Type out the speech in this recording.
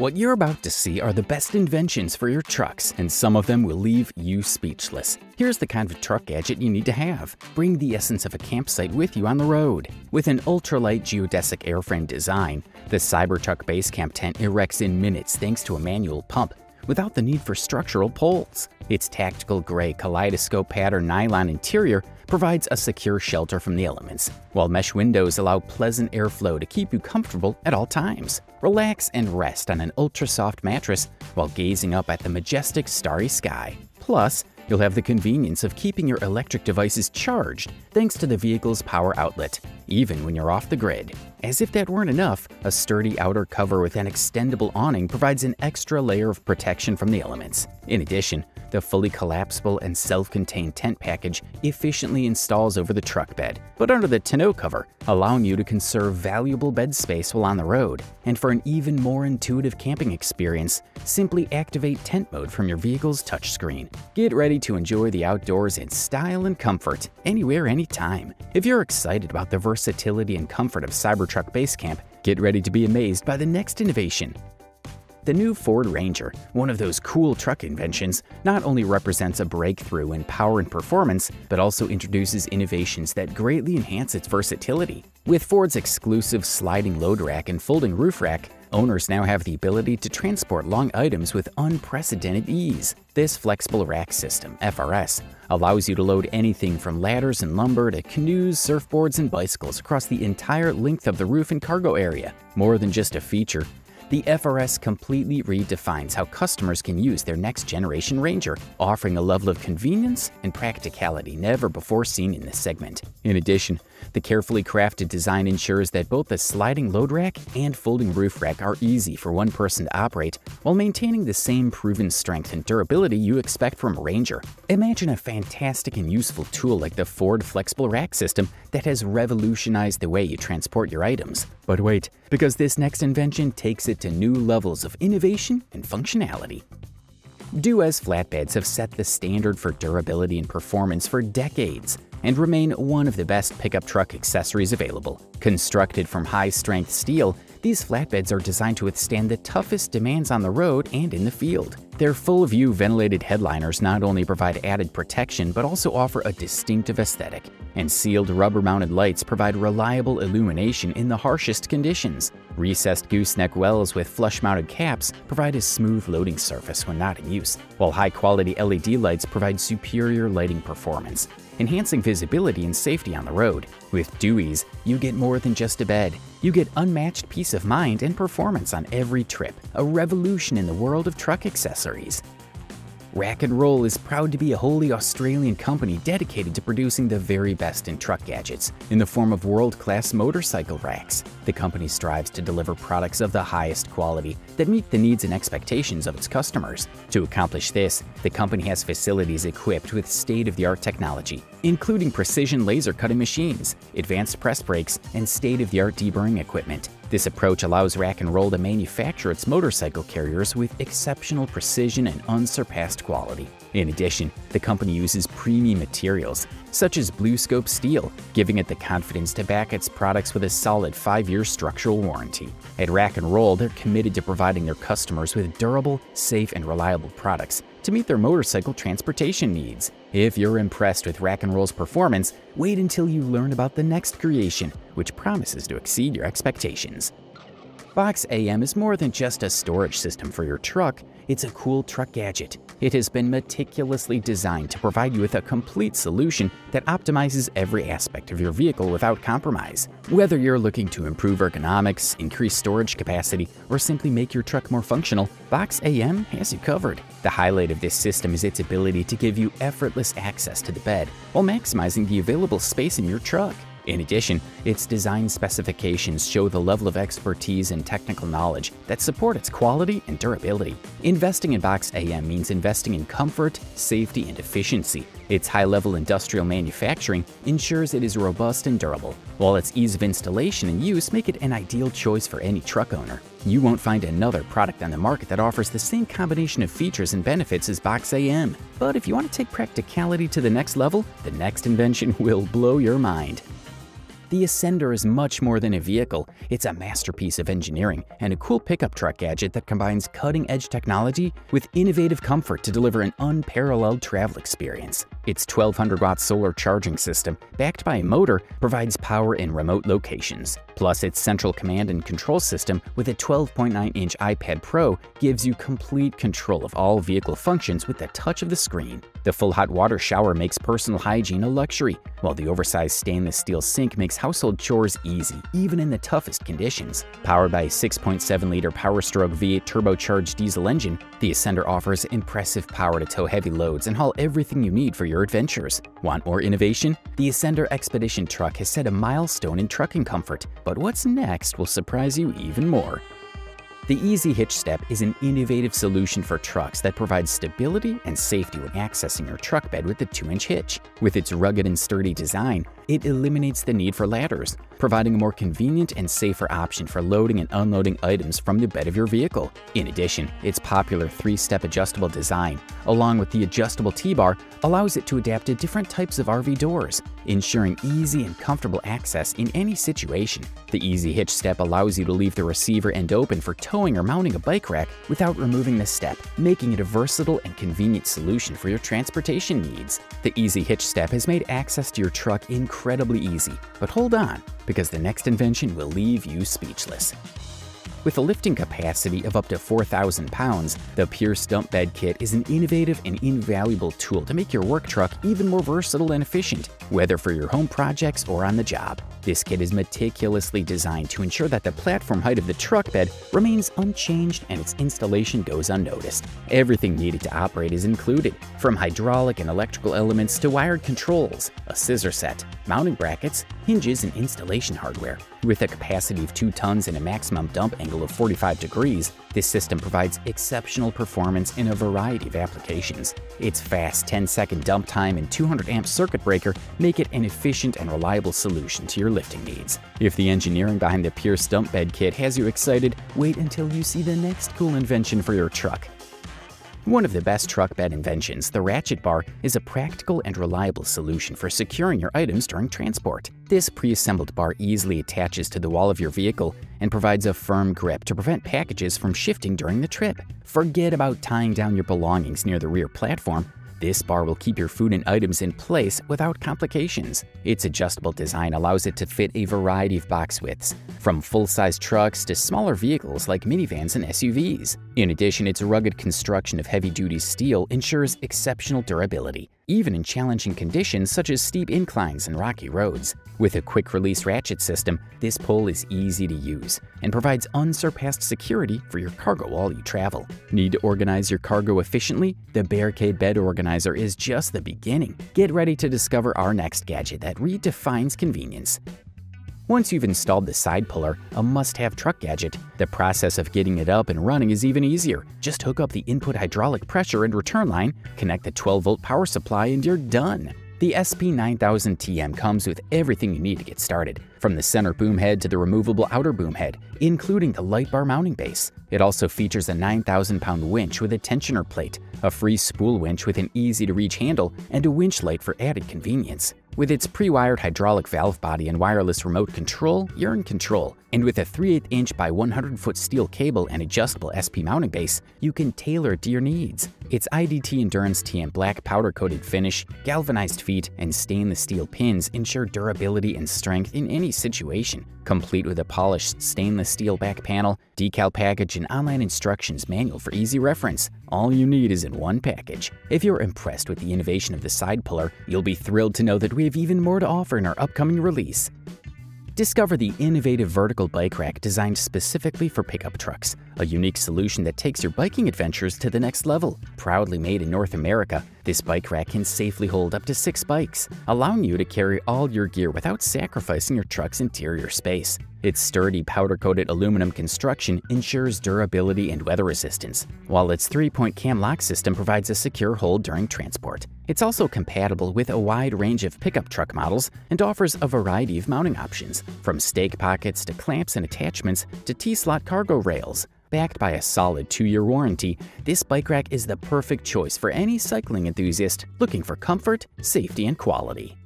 What you're about to see are the best inventions for your trucks, and some of them will leave you speechless. Here's the kind of truck gadget you need to have. Bring the essence of a campsite with you on the road. With an ultralight geodesic airframe design, the Cybertruck Basecamp tent erects in minutes thanks to a manual pump without the need for structural poles. Its tactical gray kaleidoscope pattern nylon interior provides a secure shelter from the elements, while mesh windows allow pleasant airflow to keep you comfortable at all times. Relax and rest on an ultra-soft mattress while gazing up at the majestic starry sky. Plus, You'll have the convenience of keeping your electric devices charged thanks to the vehicle's power outlet, even when you're off the grid. As if that weren't enough, a sturdy outer cover with an extendable awning provides an extra layer of protection from the elements. In addition, the fully collapsible and self-contained tent package efficiently installs over the truck bed, but under the tonneau cover, allowing you to conserve valuable bed space while on the road. And for an even more intuitive camping experience, simply activate tent mode from your vehicle's touchscreen. Get ready to enjoy the outdoors in style and comfort, anywhere, anytime. If you're excited about the versatility and comfort of Cybertruck Basecamp, get ready to be amazed by the next innovation. The new Ford Ranger, one of those cool truck inventions, not only represents a breakthrough in power and performance, but also introduces innovations that greatly enhance its versatility. With Ford's exclusive sliding load rack and folding roof rack, owners now have the ability to transport long items with unprecedented ease. This flexible rack system, FRS, allows you to load anything from ladders and lumber to canoes, surfboards, and bicycles across the entire length of the roof and cargo area. More than just a feature, the FRS completely redefines how customers can use their next generation Ranger, offering a level of convenience and practicality never before seen in this segment. In addition, the carefully crafted design ensures that both the sliding load rack and folding roof rack are easy for one person to operate while maintaining the same proven strength and durability you expect from a Ranger. Imagine a fantastic and useful tool like the Ford Flexible Rack System that has revolutionized the way you transport your items. But wait, because this next invention takes it to new levels of innovation and functionality. Duez flatbeds have set the standard for durability and performance for decades and remain one of the best pickup truck accessories available. Constructed from high-strength steel, these flatbeds are designed to withstand the toughest demands on the road and in the field. Their full-view ventilated headliners not only provide added protection but also offer a distinctive aesthetic, and sealed rubber-mounted lights provide reliable illumination in the harshest conditions. Recessed gooseneck wells with flush-mounted caps provide a smooth loading surface when not in use, while high-quality LED lights provide superior lighting performance, enhancing visibility and safety on the road. With Duez, you get more than just a bed. You get unmatched peace of mind and performance on every trip, a revolution in the world of truck accessories. Rack N Roll is proud to be a wholly Australian company dedicated to producing the very best in truck gadgets in the form of world-class motorcycle racks. The company strives to deliver products of the highest quality that meet the needs and expectations of its customers. To accomplish this, the company has facilities equipped with state-of-the-art technology, including precision laser cutting machines, advanced press brakes, and state-of-the-art deburring equipment. This approach allows Rack N Roll to manufacture its motorcycle carriers with exceptional precision and unsurpassed quality. In addition, the company uses premium materials, such as BlueScope steel, giving it the confidence to back its products with a solid 5-year structural warranty. At Rack N Roll, they're committed to providing their customers with durable, safe, and reliable products to meet their motorcycle transportation needs. If you're impressed with Rack N Roll's performance, wait until you learn about the next creation, which promises to exceed your expectations. Box-Am is more than just a storage system for your truck, it's a cool truck gadget. It has been meticulously designed to provide you with a complete solution that optimizes every aspect of your vehicle without compromise. Whether you're looking to improve ergonomics, increase storage capacity, or simply make your truck more functional, Box-Am has you covered. The highlight of this system is its ability to give you effortless access to the bed while maximizing the available space in your truck. In addition, its design specifications show the level of expertise and technical knowledge that support its quality and durability. Investing in Box-Am means investing in comfort, safety, and efficiency. Its high-level industrial manufacturing ensures it is robust and durable, while its ease of installation and use make it an ideal choice for any truck owner. You won't find another product on the market that offers the same combination of features and benefits as Box-Am. But if you want to take practicality to the next level, the next invention will blow your mind. The Ascender is much more than a vehicle. It's a masterpiece of engineering and a cool pickup truck gadget that combines cutting-edge technology with innovative comfort to deliver an unparalleled travel experience. Its 1200 watt solar charging system, backed by a motor, provides power in remote locations. Plus, its central command and control system with a 12.9 inch iPad Pro gives you complete control of all vehicle functions with the touch of the screen. The full hot water shower makes personal hygiene a luxury, while the oversized stainless steel sink makes household chores easy, even in the toughest conditions. Powered by a 6.7 liter Powerstroke V8 turbocharged diesel engine, the Ascender offers impressive power to tow heavy loads and haul everything you need for your adventures. Want more innovation? The Ascender Expedition truck has set a milestone in trucking comfort, but what's next will surprise you even more. The Easy Hitch Step is an innovative solution for trucks that provides stability and safety when accessing your truck bed with the 2-inch hitch. With its rugged and sturdy design, it eliminates the need for ladders, providing a more convenient and safer option for loading and unloading items from the bed of your vehicle. In addition, its popular three-step adjustable design, along with the adjustable T-bar, allows it to adapt to different types of RV doors, ensuring easy and comfortable access in any situation. The Easy Hitch Step allows you to leave the receiver end open for towing or mounting a bike rack without removing the step, making it a versatile and convenient solution for your transportation needs. The Easy Hitch Step has made access to your truck incredible incredibly easy. But hold on, because the next invention will leave you speechless. With a lifting capacity of up to 4,000 pounds, the Pierce Dump Bed Kit is an innovative and invaluable tool to make your work truck even more versatile and efficient, whether for your home projects or on the job. This kit is meticulously designed to ensure that the platform height of the truck bed remains unchanged and its installation goes unnoticed. Everything needed to operate is included, from hydraulic and electrical elements to wired controls, a scissor set, mounting brackets, hinges, and installation hardware. With a capacity of 2 tons and a maximum dump angle of 45 degrees, this system provides exceptional performance in a variety of applications. Its fast 10-second dump time and 200 amp circuit breaker make it an efficient and reliable solution to your lifting needs. If the engineering behind the Pierce Dump Bed Kit has you excited, wait until you see the next cool invention for your truck. One of the best truck bed inventions, the ratchet bar, is a practical and reliable solution for securing your items during transport. This pre-assembled bar easily attaches to the wall of your vehicle and provides a firm grip to prevent packages from shifting during the trip. Forget about tying down your belongings near the rear platform. This bar will keep your food and items in place without complications. Its adjustable design allows it to fit a variety of box widths, from full-size trucks to smaller vehicles like minivans and SUVs. In addition, its rugged construction of heavy-duty steel ensures exceptional durability, even in challenging conditions such as steep inclines and rocky roads. With a quick-release ratchet system, this pole is easy to use and provides unsurpassed security for your cargo while you travel. Need to organize your cargo efficiently? The Barricade Bed Organizer is just the beginning. Get ready to discover our next gadget that redefines convenience. Once you've installed the side puller, a must-have truck gadget, the process of getting it up and running is even easier. Just hook up the input hydraulic pressure and return line, connect the 12-volt power supply, and you're done. The SP9000TM comes with everything you need to get started, from the center boom head to the removable outer boom head, including the light bar mounting base. It also features a 9,000 pound winch with a tensioner plate, a free spool winch with an easy to reach handle, and a winch light for added convenience. With its pre-wired hydraulic valve body and wireless remote control, you're in control. And with a 3 8 inch by 100 foot steel cable and adjustable SP mounting base, you can tailor it to your needs. Its IDT Endurance TM black powder coated finish, galvanized feet, and stainless steel pins ensure durability and strength in any situation. Complete with a polished stainless steel back panel, decal package, and online instructions manual for easy reference. All you need is in one package. If you're impressed with the innovation of the side puller, you'll be thrilled to know that we have even more to offer in our upcoming release. Discover the innovative vertical bike rack designed specifically for pickup trucks, a unique solution that takes your biking adventures to the next level. Proudly made in North America, this bike rack can safely hold up to six bikes, allowing you to carry all your gear without sacrificing your truck's interior space. Its sturdy powder-coated aluminum construction ensures durability and weather resistance, while its three-point cam lock system provides a secure hold during transport. It's also compatible with a wide range of pickup truck models and offers a variety of mounting options, from stake pockets to clamps and attachments to T-slot cargo rails. Backed by a solid two-year warranty, this bike rack is the perfect choice for any cycling enthusiast looking for comfort, safety, and quality.